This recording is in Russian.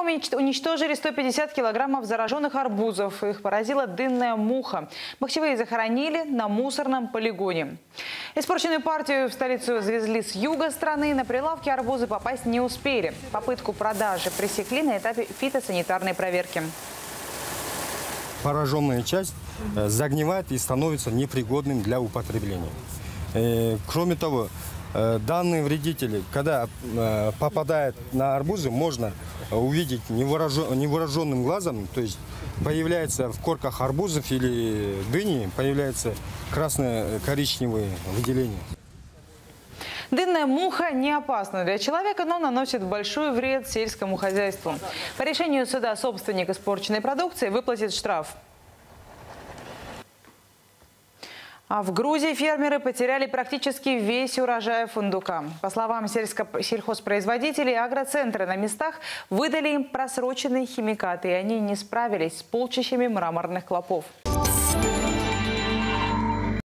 Уничтожили 150 килограммов зараженных арбузов. Их поразила дынная муха. Бахчевые захоронили на мусорном полигоне. Испорченную партию в столицу завезли с юга страны. На прилавки арбузы попасть не успели. Попытку продажи пресекли на этапе фитосанитарной проверки. пораженная часть э, загнивает и становится непригодным для употребления. Э, Кроме того, данные вредители, когда э, попадают на арбузы, можно увидеть невыраженным глазом, то есть появляется в корках арбузов или дыни, появляется красно-коричневые выделения. Дынная муха не опасна для человека, но наносит большой вред сельскому хозяйству. По решению суда собственник испорченной продукции выплатит штраф. А в Грузии фермеры потеряли практически весь урожай фундука. По словам сельхозпроизводителей, агроцентры на местах выдали им просроченные химикаты, и они не справились с полчищами мраморных клопов.